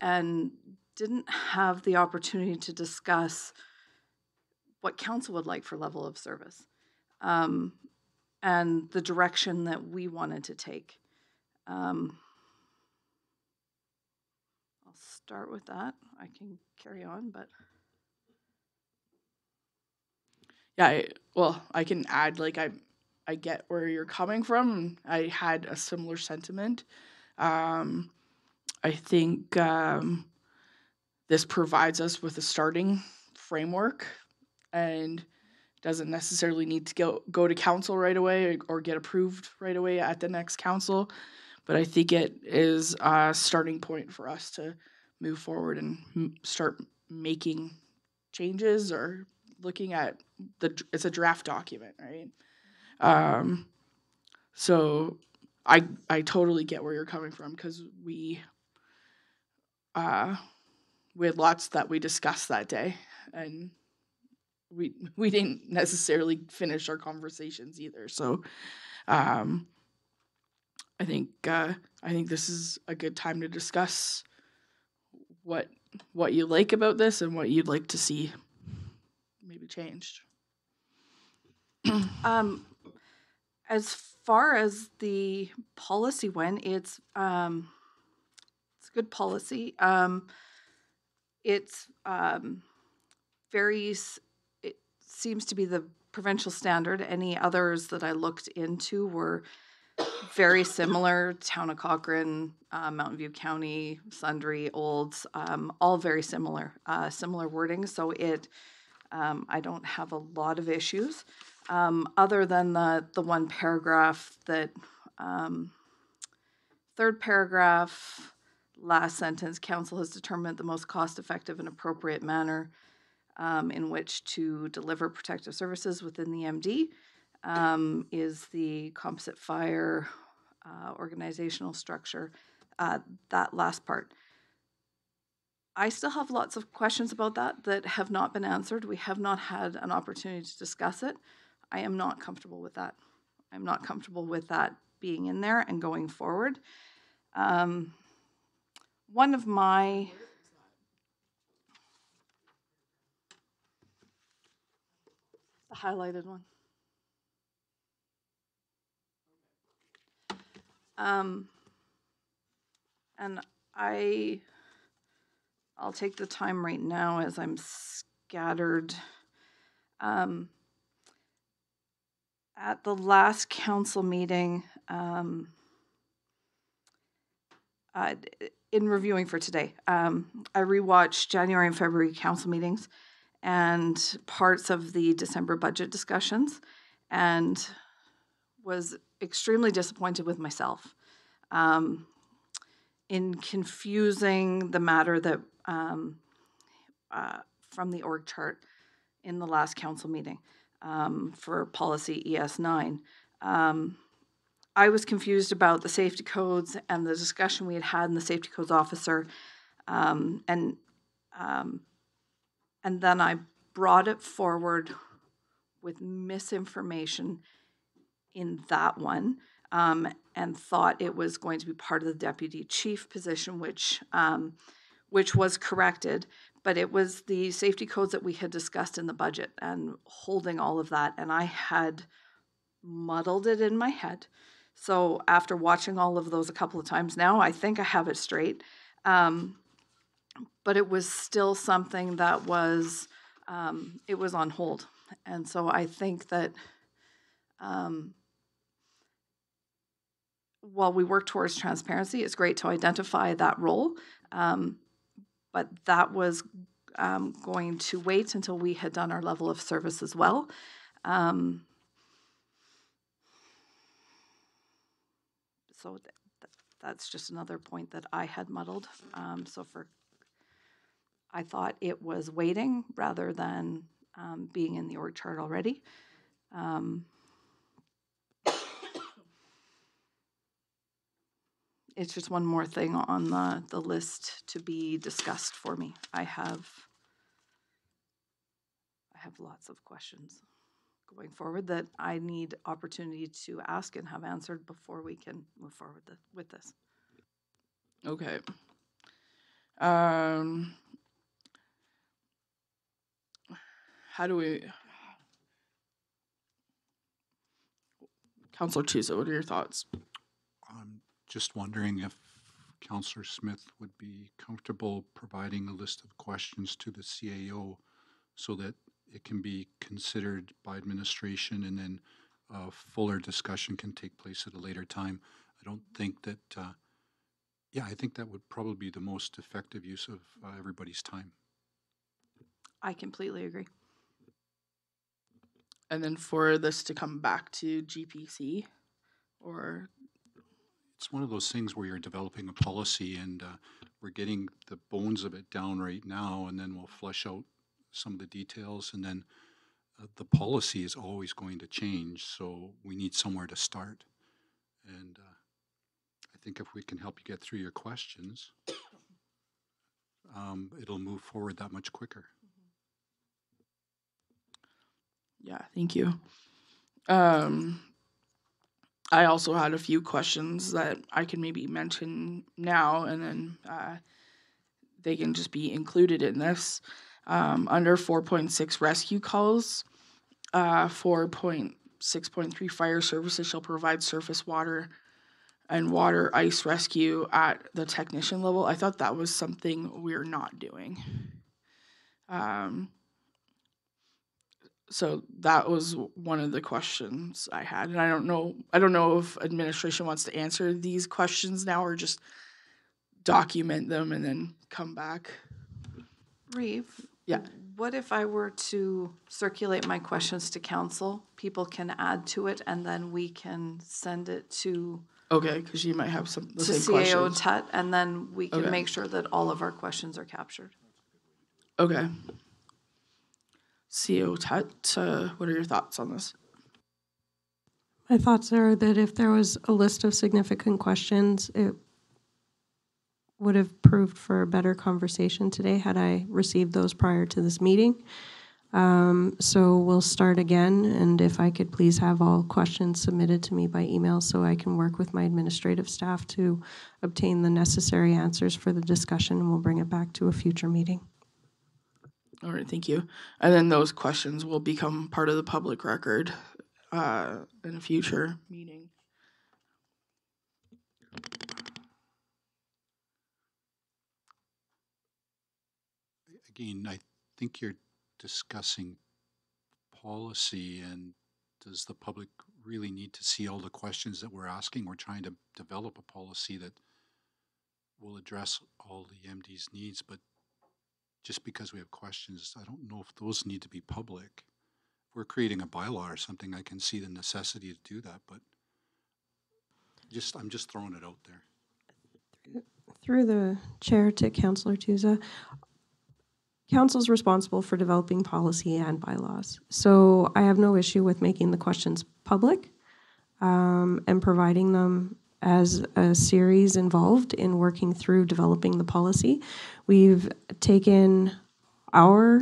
and didn't have the opportunity to discuss what council would like for level of service um, and the direction that we wanted to take. Um, I'll start with that. I can carry on, but Yeah, I, well, I can add like I I get where you're coming from. I had a similar sentiment. Um, I think um, this provides us with a starting framework and doesn't necessarily need to go go to council right away or get approved right away at the next council. But I think it is a starting point for us to move forward and m- start making changes or looking at the it's a draft document, right? Um, so I I totally get where you're coming from because we uh we had lots that we discussed that day and we we didn't necessarily finish our conversations either. So um I think uh I think this is a good time to discuss what what you like about this and what you'd like to see maybe changed. Um, as far as the policy went, it's um, good policy. Um, it's um, very. It seems to be the provincial standard. Any others that I looked into were very similar. Town of Cochrane, uh, Mountain View County, Sundre Olds, um, all very similar. Uh, similar wording. So it. Um, I don't have a lot of issues um, other than the, the one paragraph that, um, third paragraph, last sentence, council has determined the most cost-effective and appropriate manner um, in which to deliver protective services within the MD um, is the composite fire uh, organizational structure. Uh, that last part. I still have lots of questions about that that have not been answered. We have not had an opportunity to discuss it. I am not comfortable with that. I'm not comfortable with that being in there and going forward. Um, one of my the highlighted one. Um, and I, I'll take the time right now as I'm scattered. Um, at the last council meeting, um, uh, in reviewing for today, um, I rewatched January and February council meetings and parts of the December budget discussions and was extremely disappointed with myself um, in confusing the matter that um, uh, from the org chart in the last council meeting um, for policy ES9. Um, I was confused about the safety codes and the discussion we had had in the safety codes officer, um, and um, and then I brought it forward with misinformation in that one, um, and thought it was going to be part of the deputy chief position, which um, which was corrected but it was the safety codes that we had discussed in the budget and holding all of that and i had muddled it in my head so after watching all of those a couple of times now i think i have it straight. Um, but it was still something that was um, it was on hold. And so i think that um, while we work towards transparency it's great to identify that role. Um, but that was um, going to wait until we had done our level of service as well. Um, so th- th- that's just another point that I had muddled. Um, so for, I thought it was waiting rather than um, being in the org chart already. Um, it's just one more thing on the, the list to be discussed for me. I have I have lots of questions going forward that I need opportunity to ask and have answered before we can move forward th- with this. Okay. Um, how do we? Counselor Chusa, what are your thoughts? I'm just wondering if Counselor Smith would be comfortable providing a list of questions to the CAO so that it can be considered by administration and then a fuller discussion can take place at a later time. I don't think that, uh, yeah, I think that would probably be the most effective use of uh, everybody's time. I completely agree. And then for this to come back to GPC, or It's one of those things where you're developing a policy and uh, we're getting the bones of it down right now, and then we'll flesh out some of the details, and then uh, the policy is always going to change, so we need somewhere to start. And uh, I think if we can help you get through your questions, um, it'll move forward that much quicker. yeah, thank you. Um, I also had a few questions that I can maybe mention now, and then uh, they can just be included in this. Um, under 4.6 rescue calls, uh, 4.6.3 fire services shall provide surface water and water ice rescue at the technician level. I thought that was something we're not doing. Um, so that was one of the questions I had, and I don't know. I don't know if administration wants to answer these questions now or just document them and then come back. Reeve? Yeah. What if I were to circulate my questions to council? People can add to it and then we can send it to, Okay, because you might have some the to same CAO questions. Tut and then we can Okay. make sure that all of our questions are captured. Okay. CO Tut, uh, what are your thoughts on this? My thoughts are that if there was a list of significant questions, it would have proved for a better conversation today had I received those prior to this meeting. Um, so we'll start again, and if I could please have all questions submitted to me by email so I can work with my administrative staff to obtain the necessary answers for the discussion, and we'll bring it back to a future meeting. All right, thank you. And then those questions will become part of the public record uh, in a future meeting. Again, I think you're discussing policy and does the public really need to see all the questions that we're asking? We're trying to develop a policy that will address all the MD's needs, but just because we have questions, I don't know if those need to be public. If we're creating a bylaw or something, I can see the necessity to do that, but just, I'm just throwing it out there. Through the chair to Councillor Tuza, council's responsible for developing policy and bylaws. So I have no issue with making the questions public um, and providing them as a series involved in working through developing the policy. We've taken our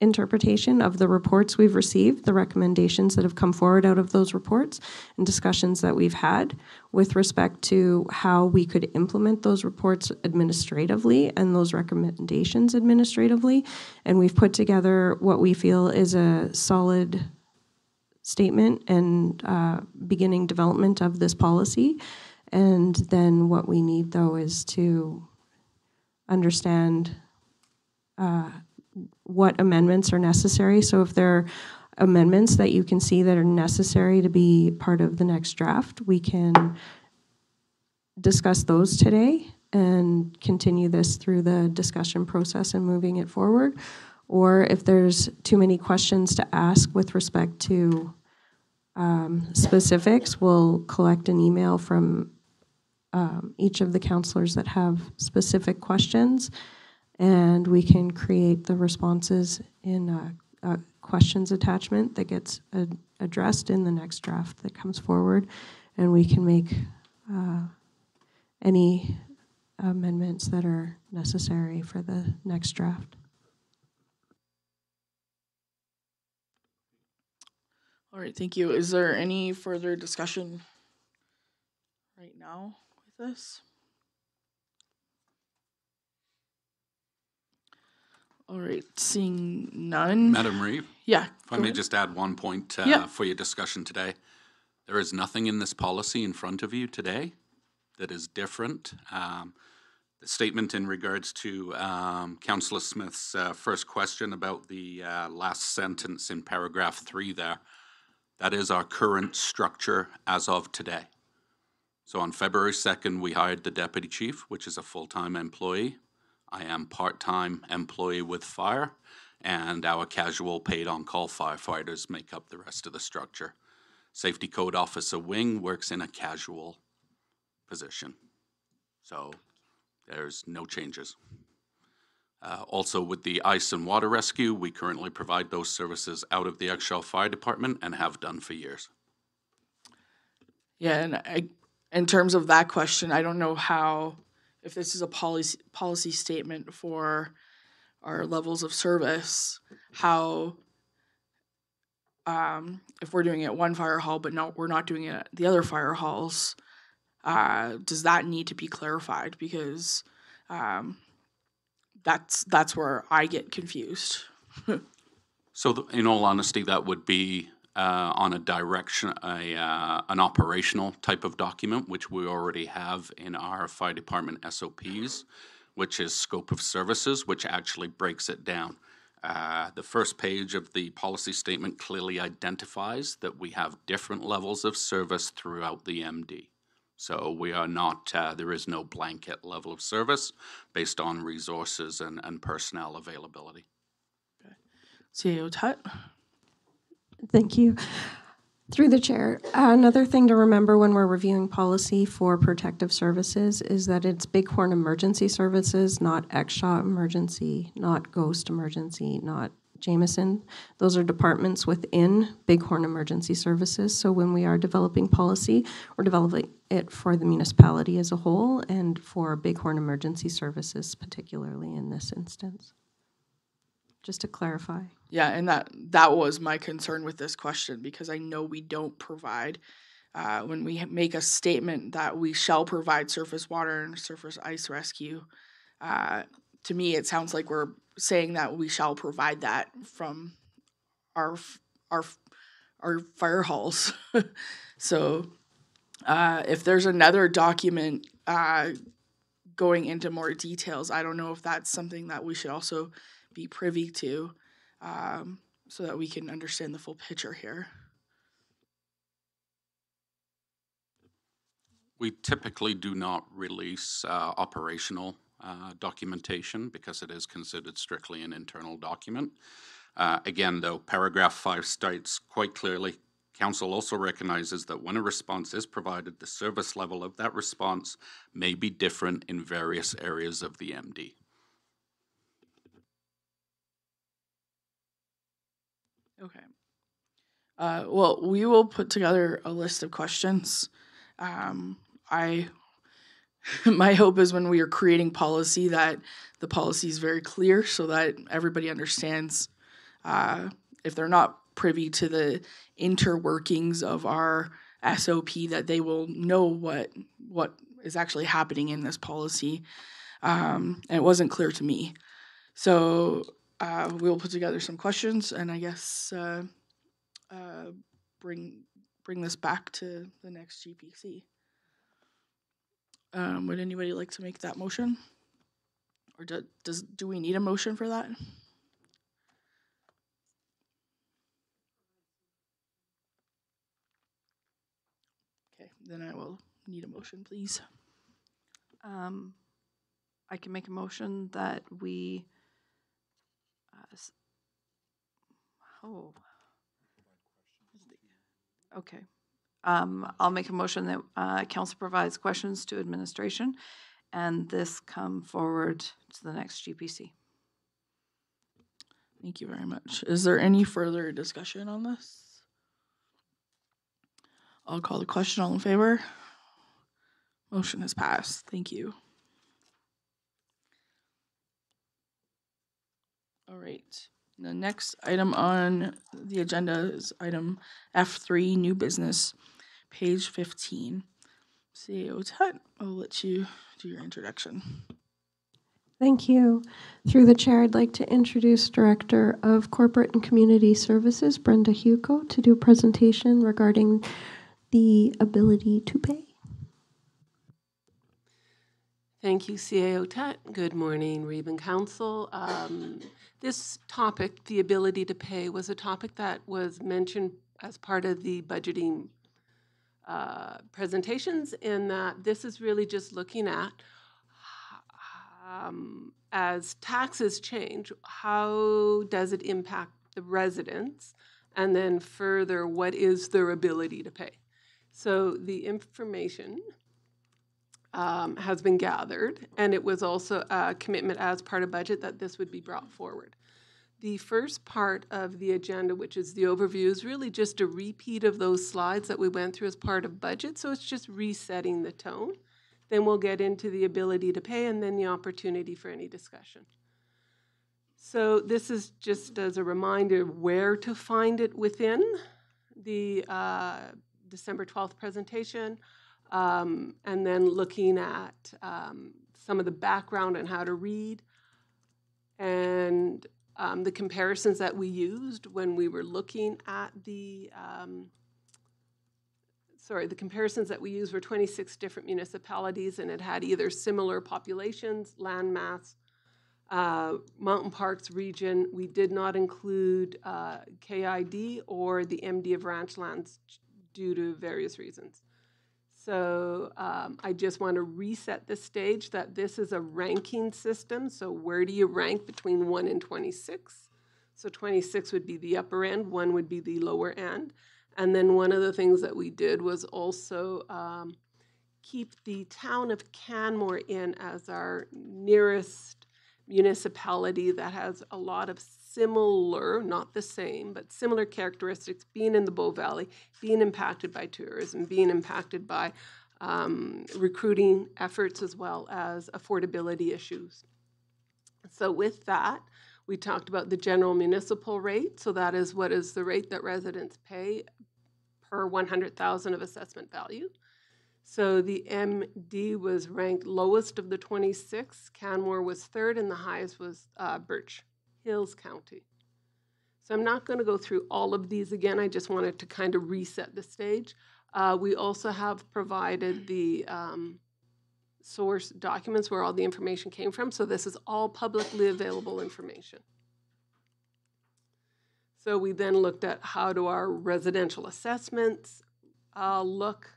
interpretation of the reports we've received, the recommendations that have come forward out of those reports, and discussions that we've had with respect to how we could implement those reports administratively and those recommendations administratively. And we've put together what we feel is a solid statement and uh, beginning development of this policy. And then what we need, though, is to understand uh, what amendments are necessary. So if there are amendments that you can see that are necessary to be part of the next draft, we can discuss those today and continue this through the discussion process and moving it forward. Or if there's too many questions to ask with respect to um, specifics, we'll collect an email from um, each of the counselors that have specific questions and we can create the responses in a, a questions attachment that gets addressed in the next draft that comes forward, and we can make uh, any amendments that are necessary for the next draft. All right, thank you. Is there any further discussion right now with this? All right, seeing none. Madam Reeve, Yeah. if I may ahead. just add one point uh, Yeah. for your discussion today. There is nothing in this policy in front of you today that is different. Um, The statement in regards to um, Councillor Smith's uh, first question about the uh, last sentence in paragraph three there, that is our current structure as of today. So on February 2nd, we hired the deputy chief, which is a full-time employee. I am part-time employee with fire, and our casual paid on-call firefighters make up the rest of the structure. Safety Code Officer Wing works in a casual position. So there's no changes. Uh, also with the ice and water rescue, we currently provide those services out of the Exshaw Fire Department and have done for years. Yeah, and I, in terms of that question, I don't know how, if this is a policy policy statement for our levels of service, how, um, if we're doing it one fire hall, but no, we're not doing it at the other fire halls, uh, does that need to be clarified? Because, um, that's that's where I get confused. So, th- in all honesty, that would be uh, on a direction, a, uh, an operational type of document, which we already have in our fire department SOPs, which is scope of services, which actually breaks it down. Uh, the first page of the policy statement clearly identifies that we have different levels of service throughout the MD. So we are not, uh, there is no blanket level of service based on resources and, and personnel availability. Okay. Tut? Thank you. Through the chair, another thing to remember when we're reviewing policy for protective services is that it's Bighorn Emergency Services, not Exshaw Emergency, not Ghost Emergency, not Jameson. Those are departments within Bighorn Emergency Services. So when we are developing policy, we're developing it for the municipality as a whole and for Bighorn Emergency Services particularly in this instance. Just to clarify. Yeah, and that that was my concern with this question because I know we don't provide uh, when we make a statement that we shall provide surface water and surface ice rescue. Uh, to me, it sounds like we're saying that we shall provide that from our our our fire halls. so, uh, if there's another document uh, going into more details, I don't know if that's something that we should also be privy to um, so that we can understand the full picture here. We typically do not release uh, operational uh, documentation because it is considered strictly an internal document. Uh, Again, though, paragraph five states quite clearly, council also recognizes that when a response is provided, the service level of that response may be different in various areas of the MD. Okay. Uh, well, we will put together a list of questions. Um, I, my hope is when we are creating policy that the policy is very clear so that everybody understands. Uh, if they're not privy to the interworkings of our SOP, that they will know what what is actually happening in this policy. Um, and it wasn't clear to me. So uh, we'll put together some questions and I guess uh, uh, bring bring this back to the next GPC. Um, would anybody like to make that motion? Or do, does do we need a motion for that? Okay, then I will need a motion, please. Um, I can make a motion that we, uh, oh. Okay. Um, I'll make a motion that, uh, council provides questions to administration and this come forward to the next GPC. Thank you very much. Is there any further discussion on this? I'll call the question. All in favor? Motion has passed. Thank you. All right. The next item on the agenda is item F3, new business, page 15. CAO Tut, I'll let you do your introduction. Thank you. Through the chair, I'd like to introduce Director of Corporate and Community Services, Brenda Hugo, to do a presentation regarding the ability to pay. Thank you, CAO Tut. Good morning, Reben Council. Um, this topic, the ability to pay, was a topic that was mentioned as part of the budgeting uh, presentations, in that this is really just looking at um, as taxes change, how does it impact the residents? And then further, what is their ability to pay? So the information um, has been gathered, and it was also a commitment as part of budget that this would be brought forward. The first part of the agenda, which is the overview, is really just a repeat of those slides that we went through as part of budget. So it's just resetting the tone. Then we'll get into the ability to pay and then the opportunity for any discussion. So this is just as a reminder where to find it within the uh, December 12th presentation, um, and then looking at um, some of the background and how to read, and um, the comparisons that we used when we were looking at the um, sorry, the comparisons that we used were 26 different municipalities, and it had either similar populations, land mass, uh, mountain parks region. We did not include uh, KID or the MD of Ranchlands due to various reasons. So um, I just want to reset the stage that this is a ranking system. So where do you rank between 1 and 26? So 26 would be the upper end, 1 would be the lower end. And then one of the things that we did was also um, keep the town of Canmore in as our nearest municipality that has a lot of similar, not the same, but similar characteristics, being in the Bow Valley, being impacted by tourism, being impacted by um, recruiting efforts as well as affordability issues. So, with that, we talked about the general municipal rate. So, that is what is the rate that residents pay per 100,000 of assessment value. So the MD was ranked lowest of the 26. Canmore was third, and the highest was uh, Birch Hills County. So I'm not going to go through all of these again. I just wanted to kind of reset the stage. Uh, we also have provided the um, source documents where all the information came from. So this is all publicly available information. So we then looked at how do our residential assessments uh, look,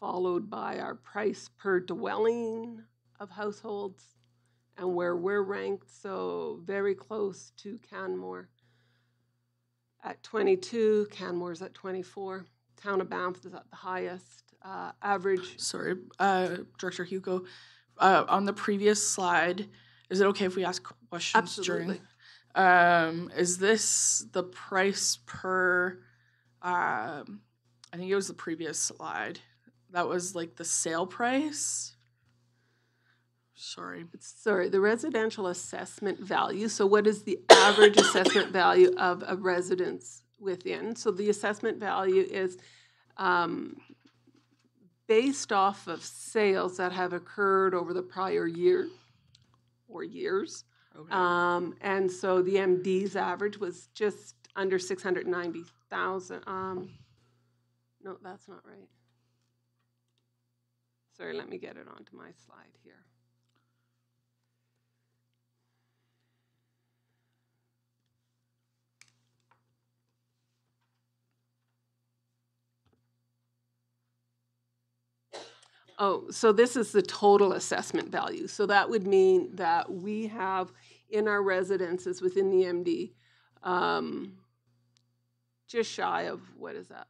followed by our price per dwelling of households and where we're ranked. So very close to Canmore at 22, Canmore's at 24. Town of Banff is at the highest. Uh, average. Sorry, uh, Director Hugo. Uh, on the previous slide, is it okay if we ask questions Absolutely. during? Um, is this the price per? Um, I think it was the previous slide. That was like the sale price. Sorry. Sorry, the residential assessment value. So, what is the average assessment value of a residence within? So, the assessment value is um, based off of sales that have occurred over the prior year or years. Okay. Um, and so the MD's average was just under 690,000. Um, no, that's not right. Sorry, let me get it onto my slide here. Oh, so this is the total assessment value. So that would mean that we have in our residences within the MD um, just shy of what is that?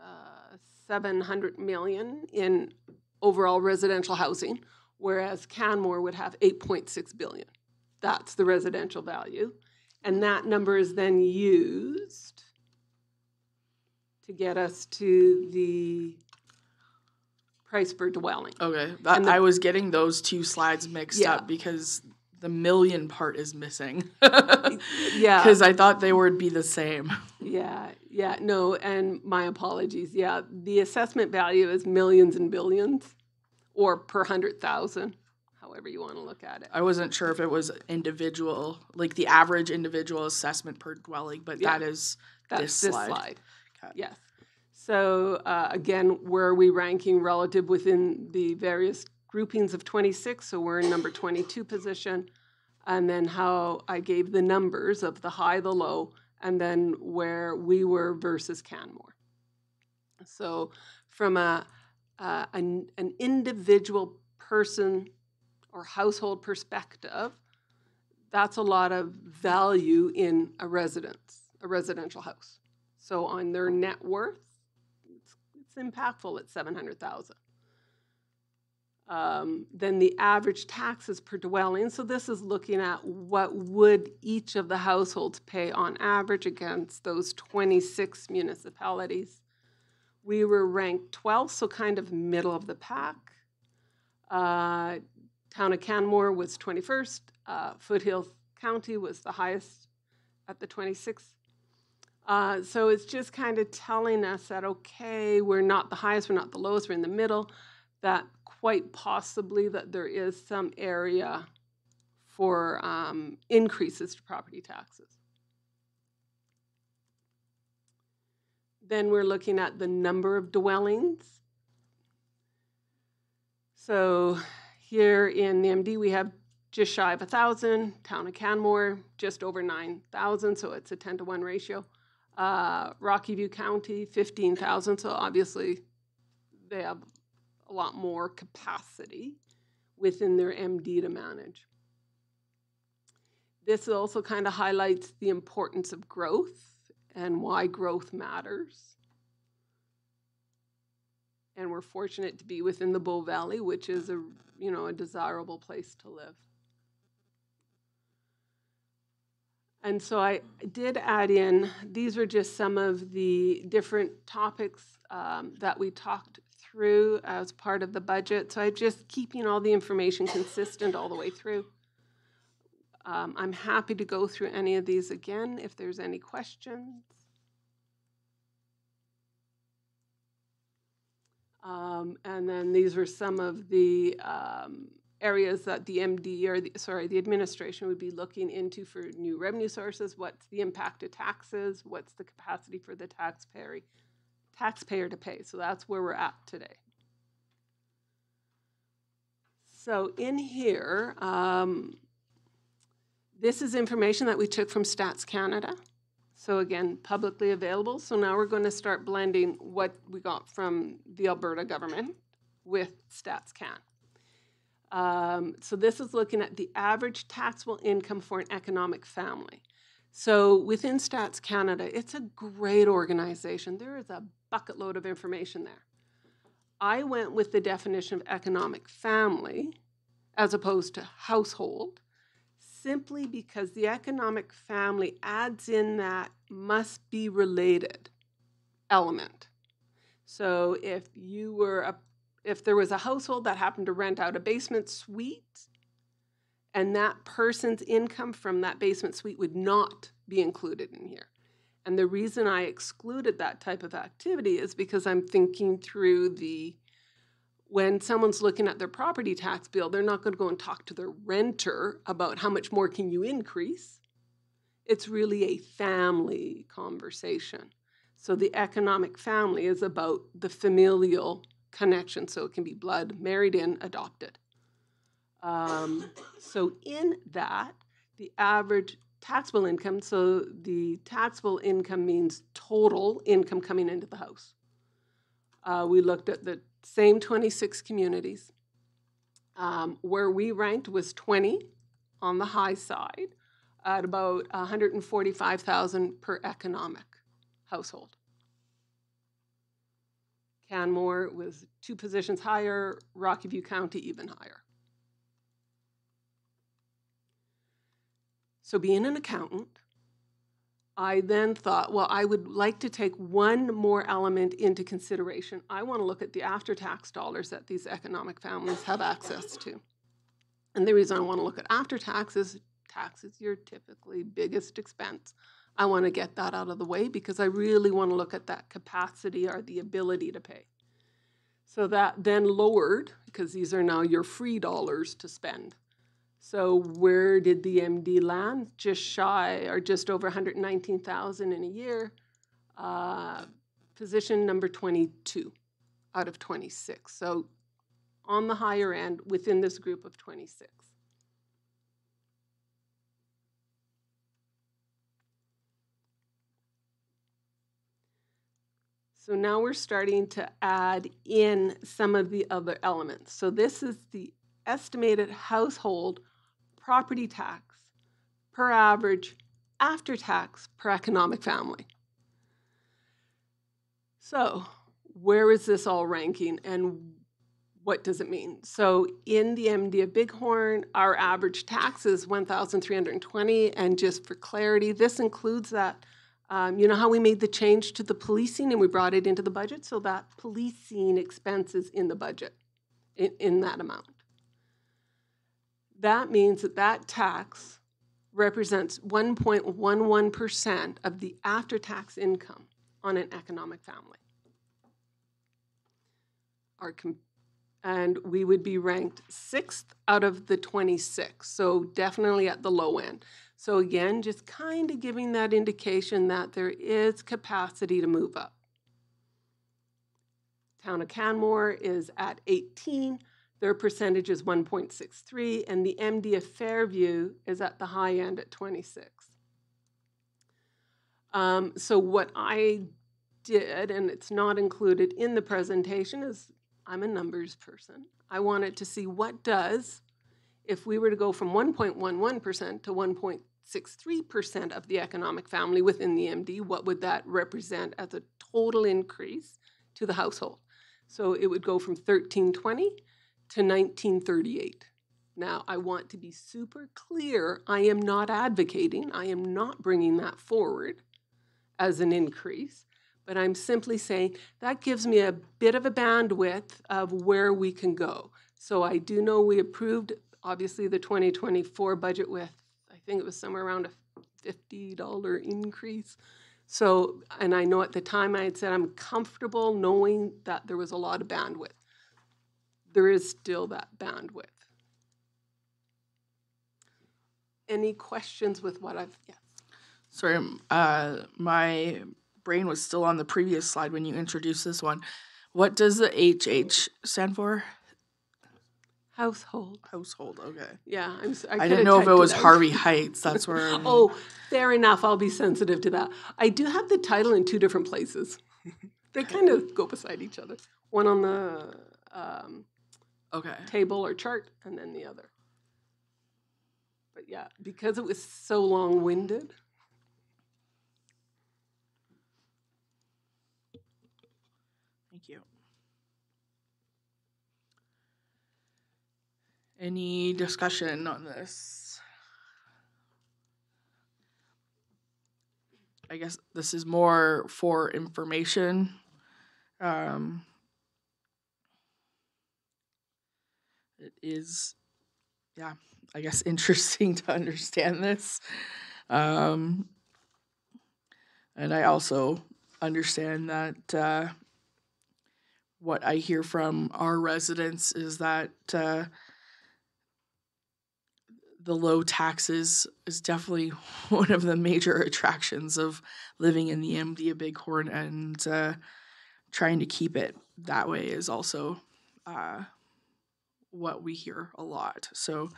Uh, 700 million in overall residential housing, whereas Canmore would have 8.6 billion. That's the residential value. And that number is then used to get us to the price per dwelling. Okay, that, And the- I was getting those two slides mixed Yeah. up because the million part is missing. Yeah. Because I thought they would be the same. Yeah, yeah, no, and my apologies. Yeah, the assessment value is millions and billions or per hundred thousand, however you want to look at it. I wasn't sure if it was individual, like the average individual assessment per dwelling, but Yeah. that is That's this this slide. slide. Okay. Yes. So uh, again, where are we ranking relative within the various groupings of 26? So we're in number 22 position. And then how I gave the numbers of the high, the low, and then where we were versus Canmore. So from a, uh, an, an individual person or household perspective, that's a lot of value in a residence, a residential house. So on their net worth, impactful at seven hundred thousand. Um, then the average taxes per dwelling. So this is looking at what would each of the households pay on average against those twenty-six municipalities. We were ranked twelfth, so kind of middle of the pack. Uh, Town of Canmore was twenty-first. Uh, Foothill County was the highest at the twenty-sixth. Uh, so it's just kind of telling us that, okay, we're not the highest, we're not the lowest, we're in the middle, that quite possibly that there is some area for um, increases to property taxes. Then we're looking at the number of dwellings. So here in the MD, we have just shy of a thousand. Town of Canmore, just over nine thousand, so it's a ten to one ratio. Uh, Rocky View County, fifteen thousand, so obviously they have a lot more capacity within their MD to manage. This also kind of highlights the importance of growth and why growth matters. And we're fortunate to be within the Bow Valley, which is a you know a desirable place to live. And so I did add in, these are just some of the different topics um, that we talked through as part of the budget. So I'm just keeping all the information consistent all the way through. Um, I'm happy to go through any of these again if there's any questions. Um, and then these were some of the um, areas that the MD or the, sorry, the administration would be looking into for new revenue sources. What's the impact of taxes? What's the capacity for the taxpayer taxpayer to pay? So that's where we're at today. So in here, um, this is information that we took from Stats Canada. So again, publicly available. So now we're going to start blending what we got from the Alberta government with Stats Can. Um, so this is looking at the average taxable income for an economic family. So within Stats Canada, it's a great organization. There is a bucket load of information there. I went with the definition of economic family as opposed to household simply because the economic family adds in that must be related element. So if you were a if there was a household that happened to rent out a basement suite and that person's income from that basement suite would not be included in here. And the reason I excluded that type of activity is because I'm thinking through the when someone's looking at their property tax bill, they're not going to go and talk to their renter about how much more can you increase. It's really a family conversation. So the economic family is about the familial connection. So it can be blood, married in, adopted. Um, so in that, the average taxable income, so the taxable income means total income coming into the house. Uh, we looked at the same 26 communities. Um, where we ranked was 20 on the high side at about 145,000 per economic household. Canmore was two positions higher, Rocky View County even higher. So, being an accountant, I then thought, well, I would like to take one more element into consideration. I want to look at the after tax dollars that these economic families have access to. And the reason I want to look at after taxes, tax is your typically biggest expense. I want to get that out of the way because I really want to look at that capacity or the ability to pay. So that then lowered, because these are now your free dollars to spend. So where did the MD land? Just shy or just over 119,000 in a year. Uh, position number 22 out of 26. So on the higher end within this group of 26. So now we're starting to add in some of the other elements. So this is the estimated household property tax per average after tax per economic family. So, where is this all ranking and what does it mean? So, in the MD of Bighorn, our average tax is 1,320. And just for clarity, this includes that. Um, you know how we made the change to the policing and we brought it into the budget? So, that policing expense is in the budget in, in that amount. That means that that tax represents 1.11% of the after tax income on an economic family. Our com- and we would be ranked sixth out of the 26, so definitely at the low end. So, again, just kind of giving that indication that there is capacity to move up. Town of Canmore is at 18, their percentage is 1.63, and the MD of Fairview is at the high end at 26. Um, so, what I did, and it's not included in the presentation, is I'm a numbers person. I wanted to see what does, if we were to go from 1.11% to 1.63% of the economic family within the MD, what would that represent as a total increase to the household? So it would go from 1320 to 1938. Now, I want to be super clear I am not advocating, I am not bringing that forward as an increase but I'm simply saying that gives me a bit of a bandwidth of where we can go. So I do know we approved, obviously, the 2024 budget with, think it was somewhere around a $50 increase. So, and I know at the time I had said I'm comfortable knowing that there was a lot of bandwidth. There is still that bandwidth. Any questions with what I've, yes? Sorry, um, uh, my brain was still on the previous slide when you introduced this one. What does the HH stand for? Household. Household. Okay. Yeah, I'm. s- I, coulda didn't know if it was out. Harvey Heights. That's where. Oh, fair enough. I'll be sensitive to that. I do have the title in two different places. they kind of go beside each other. One on the um, Okay. table or chart, and then the other. But yeah, because it was so long-winded. Thank you. Any discussion on this? I guess this is more for information. Um, it is, yeah, I guess interesting to understand this. Um, and I also understand that uh, what I hear from our residents is that uh, the low taxes is definitely one of the major attractions of living in the MD Bighorn, and uh, trying to keep it that way is also uh, what we hear a lot. So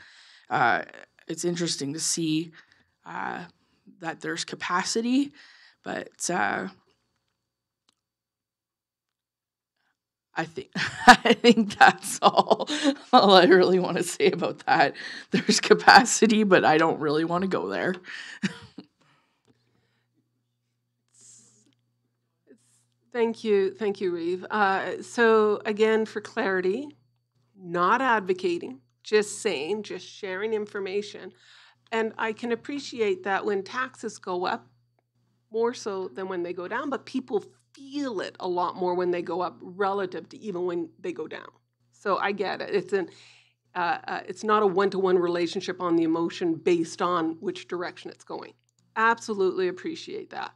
uh, it's interesting to see uh, that there's capacity, but uh, I think I think that's all all I really want to say about that. There's capacity, but I don't really want to go there. Thank you, thank you, Reeve. Uh, so again, for clarity, not advocating, just saying, just sharing information. And I can appreciate that when taxes go up, more so than when they go down, but people feel it a lot more when they go up relative to even when they go down. So I get it. It's an uh, uh, it's not a one-to-one relationship on the emotion based on which direction it's going. Absolutely appreciate that.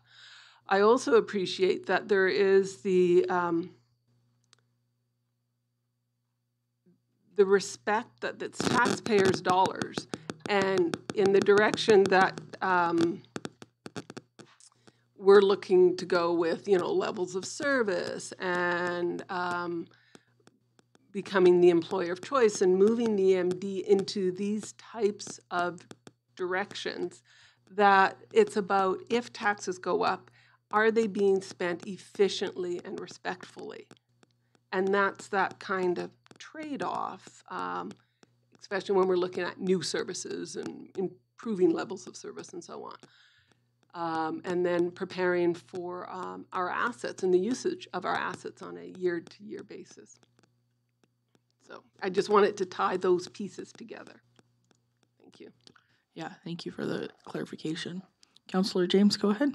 I also appreciate that there is the um, the respect that it's taxpayers' dollars and in the direction that um, we're looking to go with, you know, levels of service and um, becoming the employer of choice and moving the MD into these types of directions that it's about if taxes go up, are they being spent efficiently and respectfully? And that's that kind of trade off, um, especially when we're looking at new services and improving levels of service and so on. Um, and then preparing for um, our assets and the usage of our assets on a year to year basis. So I just wanted to tie those pieces together. Thank you. Yeah, thank you for the clarification. Counselor James, go ahead.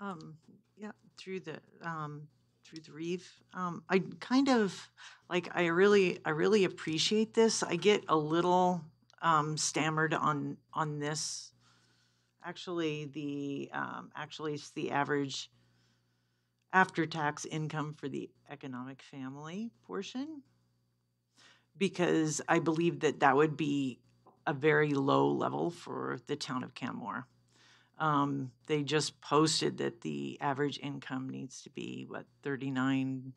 Um, yeah, through the, um, through the reeve. Um, I kind of, like, I really, I really appreciate this. I get a little, um, stammered on, on this. Actually, the, um, actually, it's the average after-tax income for the economic family portion. Because I believe that that would be a very low level for the town of Canmore. Um, they just posted that the average income needs to be what thirty-nine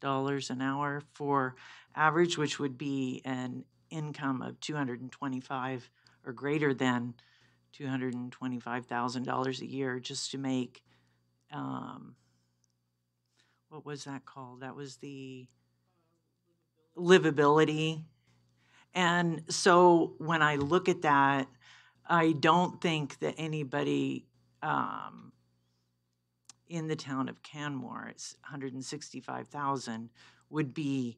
dollars an hour for average, which would be an income of two hundred and twenty-five or greater than two hundred and twenty-five thousand dollars a year, just to make um, what was that called? That was the livability. And so when I look at that, I don't think that anybody um, in the town of Canmore, it's 165,000, would be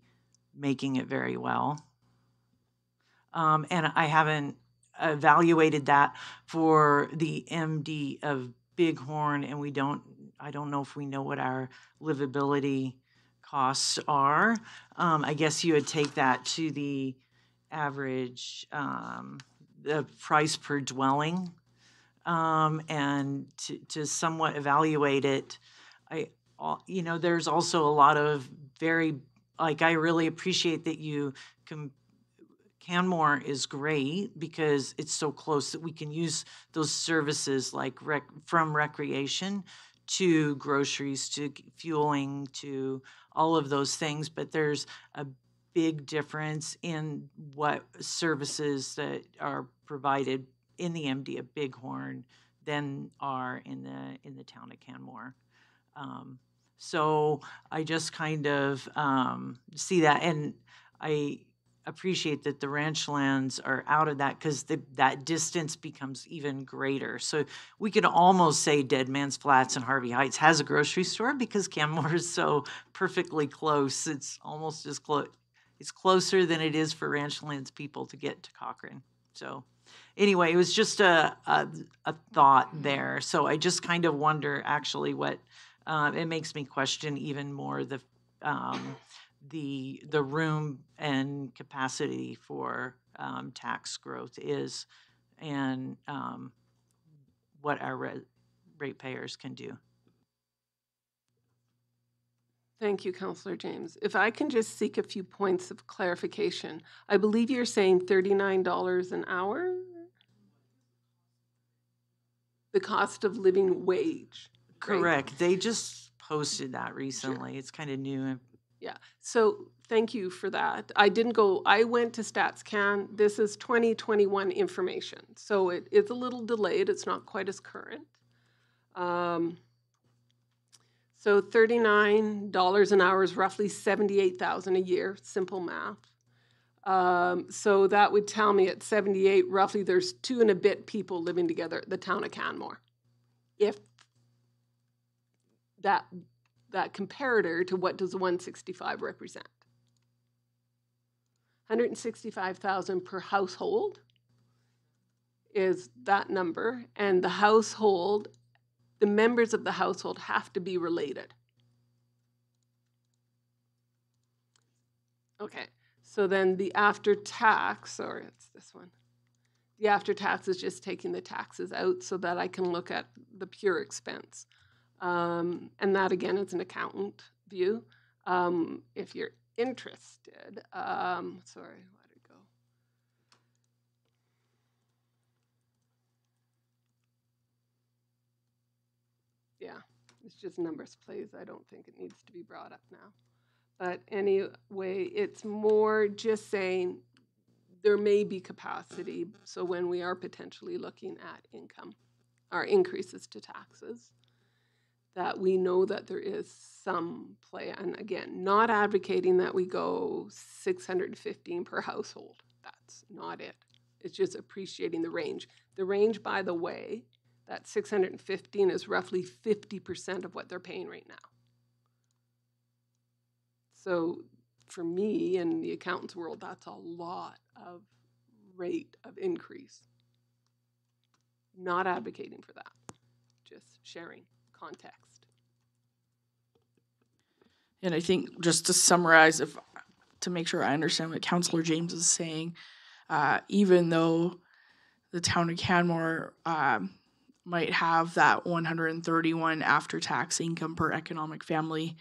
making it very well. Um, and I haven't evaluated that for the MD of Bighorn, and we don't, I don't know if we know what our livability costs are. Um, I guess you would take that to the average, um, the price per dwelling, um, and to, to somewhat evaluate it. I, you know, there's also a lot of very, like, I really appreciate that you com- Canmore is great because it's so close that we can use those services like rec- from recreation to groceries to fueling to all of those things. But there's a big difference in what services that are provided in the MD of Bighorn than are in the in the town of Canmore. Um, so I just kind of um, see that, and I appreciate that the ranch lands are out of that because that distance becomes even greater. So we could almost say Dead Man's Flats and Harvey Heights has a grocery store because Canmore is so perfectly close. It's almost as close. It's closer than it is for ranch lands people to get to Cochrane. So anyway, it was just a a, a thought there. So I just kind of wonder actually what uh, it makes me question even more the um, the the room and capacity for um, tax growth is, and um, what our ra- ratepayers can do. Thank you, Councillor James. If I can just seek a few points of clarification. I believe you're saying $39 an hour? The cost of living wage. right? Correct. They just posted that recently. It's kind of new. Yeah, so thank you for that. I didn't go, I went to StatsCan. This is 2021 information. So it, it's a little delayed, it's not quite as current. Um, so $39 an hour is roughly 78,000 a year, simple math. Um, so that would tell me at 78, roughly there's two and a bit people living together at the town of Canmore. If that that comparator to what does the 165 represent? 165,000 per household is that number, and the household, the members of the household have to be related. Okay, so then the after tax, or it's this one. The after tax is just taking the taxes out so that I can look at the pure expense. Um, and that again is an accountant view. Um, if you're interested, um, sorry, where'd it go? Yeah, it's just numbers, please. I don't think it needs to be brought up now. But anyway, it's more just saying there may be capacity. So when we are potentially looking at income, our increases to taxes, that we know that there is some play. And again, not advocating that we go 615 per household. That's not it. It's just appreciating the range. The range, by the way, that 615 is roughly 50% of what they're paying right now. So for me in the accountant's world, that's a lot of rate of increase. Not advocating for that, just sharing context. And I think just to summarize, if to make sure I understand what Councillor James is saying, uh, even though the town of Canmore um, might have that 131 after-tax income per economic family,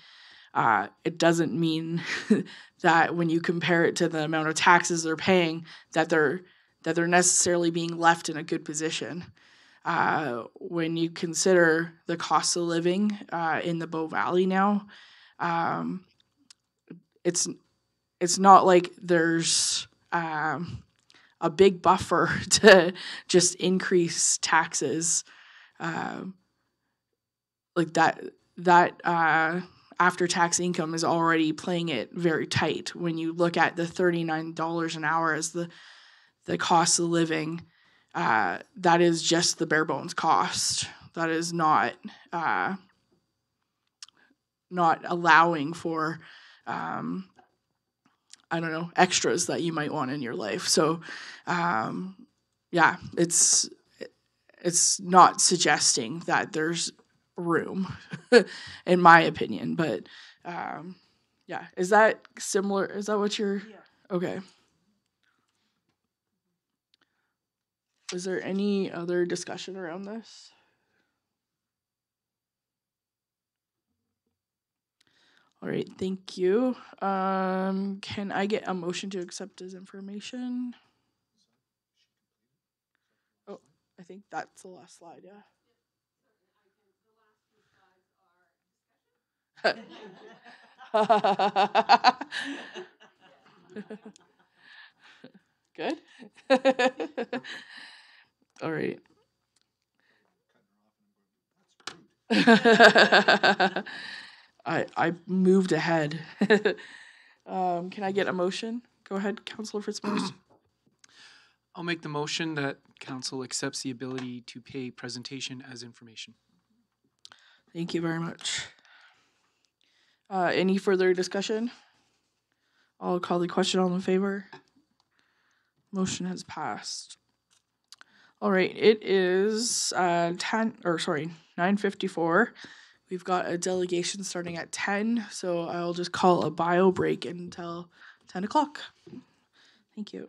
uh, it doesn't mean that when you compare it to the amount of taxes they're paying, that they're that they're necessarily being left in a good position. Uh, when you consider the cost of living uh, in the Bow Valley now, um, it's it's not like there's um, a big buffer to just increase taxes um, like that that uh, after tax income is already playing it very tight. When you look at the $39 an hour as the the cost of living uh, that is just the bare bones cost that is not uh, not allowing for um, I don't know extras that you might want in your life. So um, yeah, it's it's not suggesting that there's room, in my opinion. But um, yeah, is that similar? Is that what you're? Yeah. Okay. Is there any other discussion around this? All right, thank you. Um, can I get a motion to accept his information? Oh, I think that's the last slide, yeah. Good. All right. I I moved ahead. um, can I get a motion? Go ahead, Councilor Fitzmaurice. I'll make the motion that council accepts the ability to pay presentation as information. Thank you very much. Uh, any further discussion? I'll call the question. All in favor? Motion has passed. All right, it is uh, ten or sorry, nine fifty four. We've got a delegation starting at ten, so I'll just call a bio break until ten o'clock. Thank you.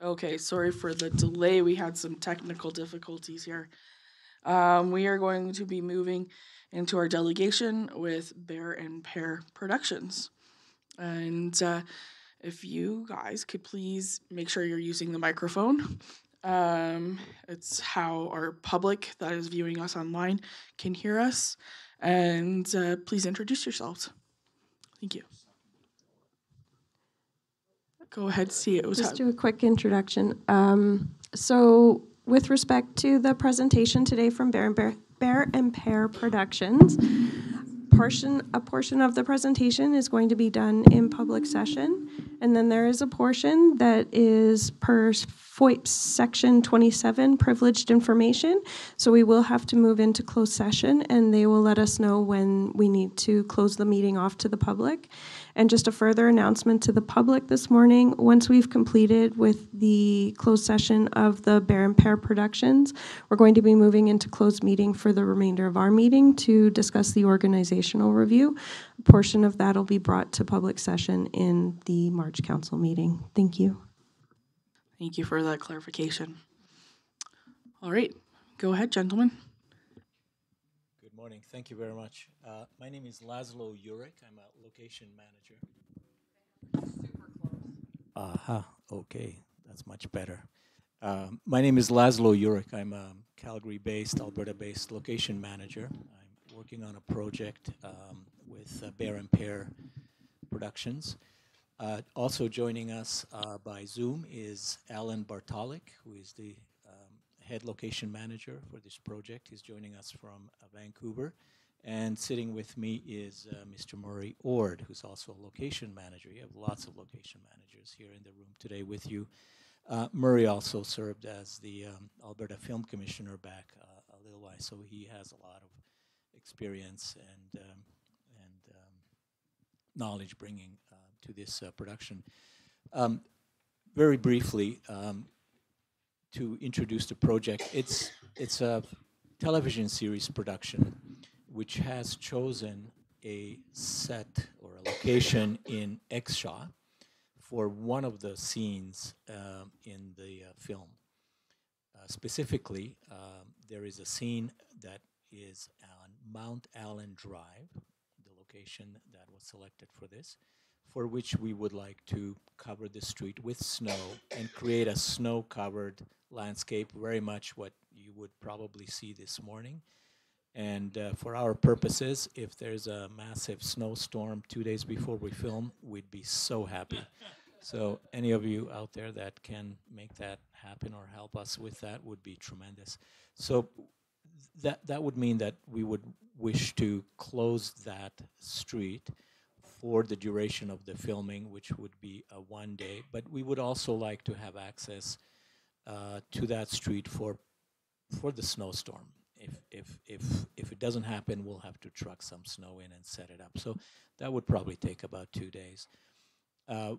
Okay, sorry for the delay. We had some technical difficulties here. Um, we are going to be moving into our delegation with Bear and Pear Productions. And uh, if you guys could please make sure you're using the microphone. Um, it's how our public that is viewing us online can hear us. And uh, please introduce yourselves. Thank you. Go ahead, see it was Just do a quick introduction. Um, so, with respect to the presentation today from Bear and Bear, Bear and Pear Productions, portion a portion of the presentation is going to be done in public session, and then there is a portion that is per FOIP section 27, privileged information. So we will have to move into closed session, and they will let us know when we need to close the meeting off to the public. And just a further announcement to the public this morning, once we've completed with the closed session of the Bear and Pear Productions, we're going to be moving into closed meeting for the remainder of our meeting to discuss the organizational review. A portion of that will be brought to public session in the March council meeting. Thank you. Thank you for that clarification. All right, go ahead, gentlemen. Thank you very much. Uh, my name is Laszlo Urek. I'm a location manager. Super close. Aha, okay. That's much better. Um, my name is Laszlo Urek. I'm a Calgary based, Alberta based location manager. I'm working on a project um, with uh, Bear and Pear Productions. Uh, also joining us uh, by Zoom is Alan Bartalik, who is the head location manager for this project. He's joining us from uh, Vancouver. And sitting with me is uh, Mr. Murray Ord, who's also a location manager. You have lots of location managers here in the room today with you. Uh, Murray also served as the um, Alberta Film Commissioner back uh, a little while, so he has a lot of experience and um, and um, knowledge bringing uh, to this uh, production. Um, very briefly, um, to introduce the project, it's it's a television series production which has chosen a set or a location in Exshaw for one of the scenes um, in the uh, film. Uh, specifically, um, there is a scene that is on Mount Allen Drive, the location that was selected for this, for which we would like to cover the street with snow and create a snow covered landscape, very much what you would probably see this morning. And uh, for our purposes, if there's a massive snowstorm two days before we film, we'd be so happy. so, any of you out there that can make that happen or help us with that would be tremendous. So, that that would mean that we would wish to close that street for the duration of the filming, which would be a one day. But we would also like to have access uh, to that street for for the snowstorm. If if if if it doesn't happen, we'll have to truck some snow in and set it up. So that would probably take about two days. Uh,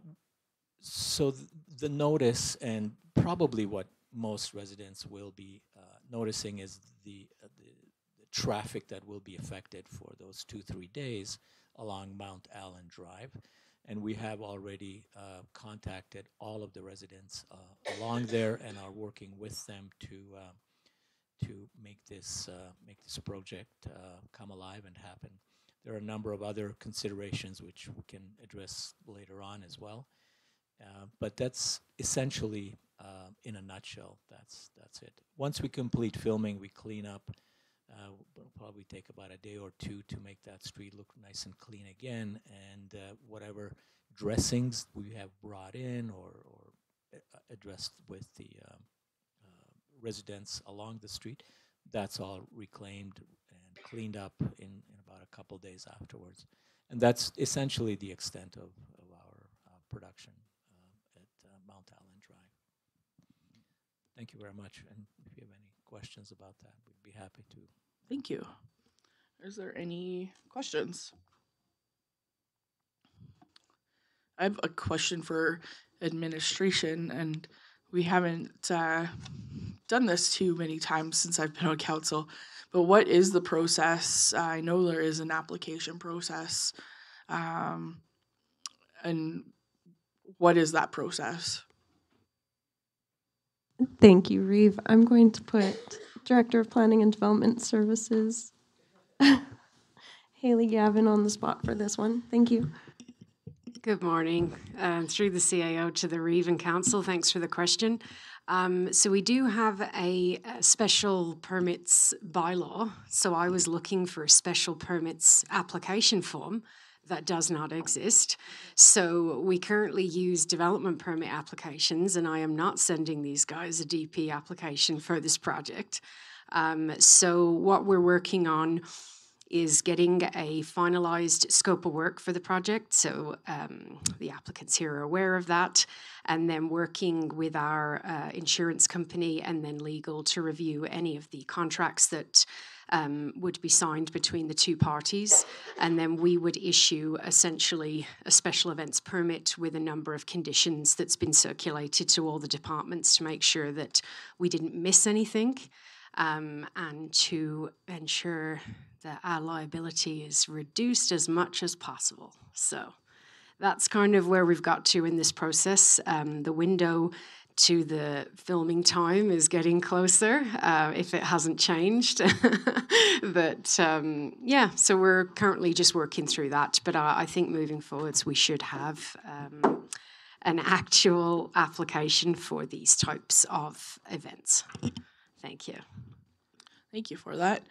so th- the notice and probably what most residents will be uh, noticing is the, uh, the, the traffic that will be affected for those two three days along Mount Allen Drive. And we have already uh, contacted all of the residents uh, along there and are working with them to uh, to make this uh, make this project uh, come alive and happen. There are a number of other considerations which we can address later on as well. Uh, but that's essentially, in a nutshell, that's that's it. Once we complete filming, we clean up. Uh, it'll probably take about a day or two to make that street look nice and clean again, and uh, whatever dressings we have brought in or, or uh, addressed with the um, uh, residents along the street, that's all reclaimed and cleaned up in, in about a couple days afterwards. And that's essentially the extent of, of our uh, production uh, at Mount Allen Drive. Thank you very much. And if you have any questions about that, we'd be happy to. Thank you. Is there any questions? I have a question for administration, and we haven't uh, done this too many times since I've been on council. But what is the process? I know there is an application process, um, and what is that process? Thank you, Reeve. I'm going to put Director of Planning and Development Services, Haley Gavin, on the spot for this one. Thank you. Good morning. Uh, through the CAO to the Reeve and Council, thanks for the question. Um, so we do have a, a special permits bylaw. So I was looking for a special permits application form that does not exist. So we currently use development permit applications, and I am not sending these guys a DP application for this project. Um, so what we're working on is getting a finalized scope of work for the project. So um, the applicants here are aware of that. And then working with our uh, insurance company and then legal to review any of the contracts that um, would be signed between the two parties. And then we would issue essentially a special events permit with a number of conditions that's been circulated to all the departments to make sure that we didn't miss anything um, and to ensure that our liability is reduced as much as possible. So that's kind of where we've got to in this process. Um, the window to the filming time is getting closer, uh, if it hasn't changed. but um, yeah, so we're currently just working through that. But I, I think moving forwards, we should have um, an actual application for these types of events. Thank you. Thank you for that.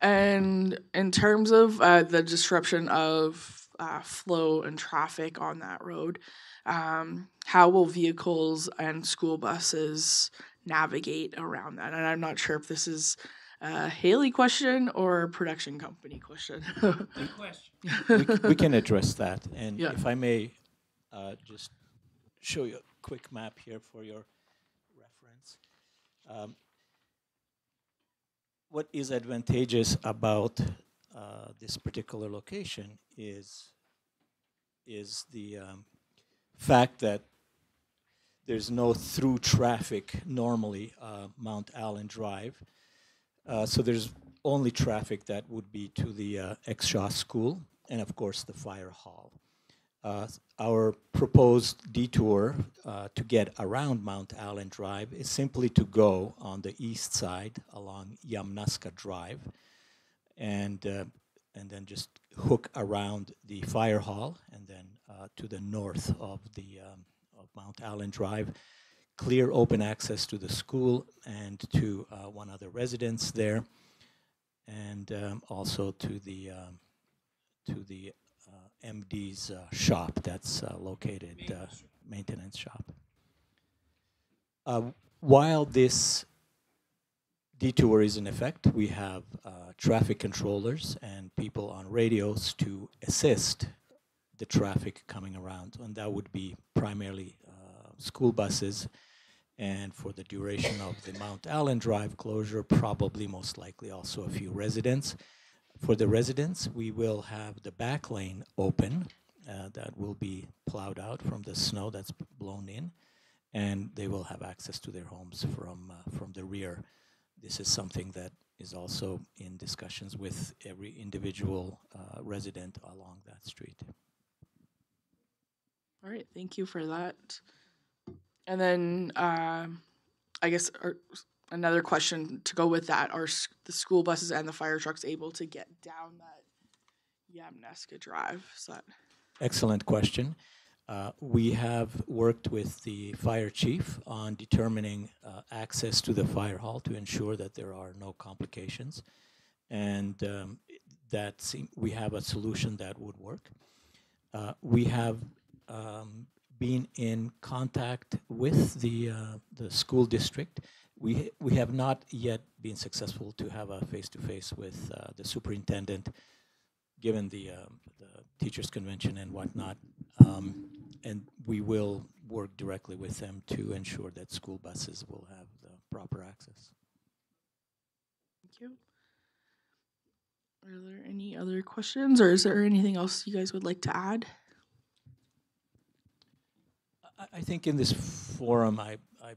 And in terms of uh, the disruption of uh, flow and traffic on that road, um, how will vehicles and school buses navigate around that? And I'm not sure if this is a Haley question or a production company question. we, we can address that. And Yeah. if I may, uh, just show you a quick map here for your reference. Um, what is advantageous about uh, this particular location is is the um, fact that there's no through traffic normally uh, Mount Allen Drive. Uh, so there's only traffic that would be to the uh, Exshaw School and of course the fire hall. Uh, our proposed detour uh, to get around Mount Allen Drive is simply to go on the east side along Yamnuska Drive and, uh, and then just hook around the fire hall and then uh, to the north of, the, um, of Mount Allen Drive. Clear open access to the school and to uh, one other residence there and um, also to the, um, to the uh, MD's uh, shop that's uh, located, uh, maintenance shop. Uh, while this detour is in effect, we have uh, traffic controllers and people on radios to assist the traffic coming around, and that would be primarily uh, school buses. And for the duration of the Mount Allen Drive closure, probably most likely also a few residents. For the residents, we will have the back lane open uh, that will be plowed out from the snow that's blown in, and they will have access to their homes from uh, from the rear. This is something that is also in discussions with every individual uh, resident along that street. All right, thank you for that. And then um, I guess our, another question to go with that are the school buses and the fire trucks able to get down that Yamnuska Drive? Is that Excellent question. Uh, we have worked with the fire chief on determining uh, access to the fire hall to ensure that there are no complications, and um, that we have a solution that would work. Uh, we have um, been in contact with the uh, the school district. We we have not yet been successful to have a face to face with uh, the superintendent given the, um, the teachers convention and whatnot. Um, and we will work directly with them to ensure that school buses will have the proper access. thank you? Are there any other questions, or is there anything else you guys would like to add? I, I think in this forum, I, I,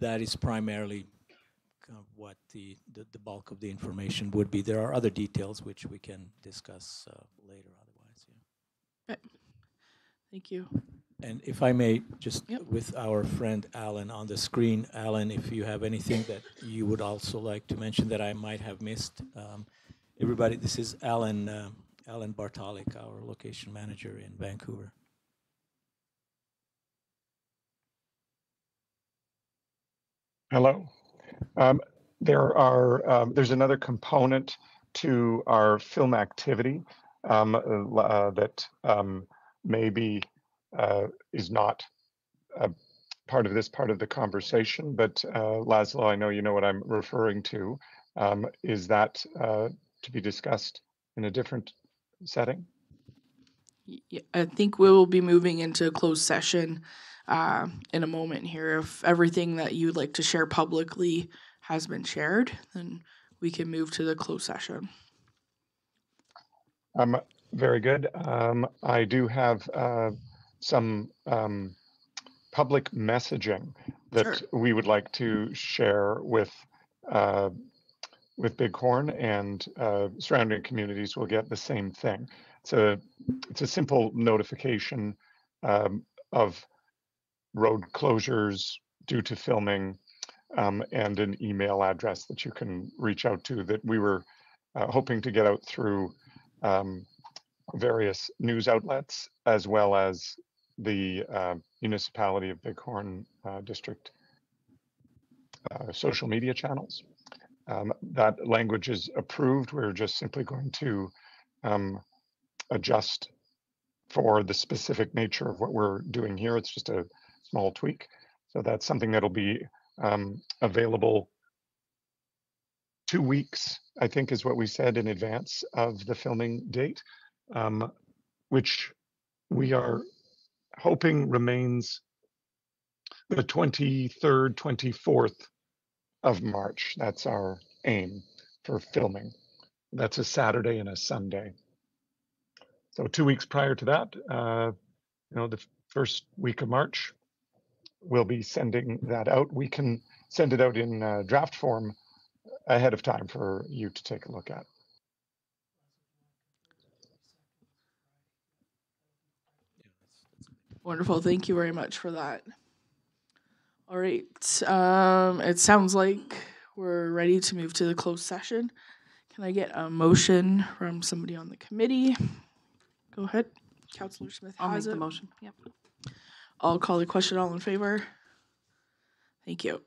that is primarily kind of what the, the, the bulk of the information would be. There are other details which we can discuss uh, later otherwise. Yeah. Thank you. And if I may, just Yep. with our friend Alan on the screen, Alan, if you have anything that you would also like to mention that I might have missed. Um, everybody, this is Alan, uh, Alan Bartalik, our location manager in Vancouver. Hello. Um, there are, um, there's another component to our film activity um, uh, l- uh, that um, maybe uh, is not part of this part of the conversation, but uh, Laszlo, I know you know what I'm referring to. Um, is that uh, to be discussed in a different setting? Yeah, I think we will be moving into a closed session uh, in a moment here. If everything that you'd like to share publicly has been shared, then we can move to the closed session. Um, very good. Um, I do have uh, some um, public messaging that Sure. we would like to share with uh, with Bighorn and uh, surrounding communities will get the same thing. It's a it's a simple notification um, of road closures due to filming um, and an email address that you can reach out to that we were uh, hoping to get out through um, various news outlets as well as the uh, municipality of Bighorn uh, District uh, social media channels. Um, that language is approved. We're just simply going to um, adjust for the specific nature of what we're doing here. It's just a small tweak. So that's something that'll be um, available two weeks, I think is what we said in advance of the filming date, um, which we are hoping remains the 23rd, 24th of March. That's our aim for filming. That's a Saturday and a Sunday. So two weeks prior to that, uh, you know, the first week of March, we'll be sending that out. We can send it out in uh, draft form ahead of time for you to take a look at. Wonderful. Thank you very much for that. All right. Um, it sounds like we're ready to move to the closed session. Can I get a motion from somebody on the committee? Go ahead. Councillor Smith I'll make has the motion. Yep. I'll call the question. All in favor? Thank you.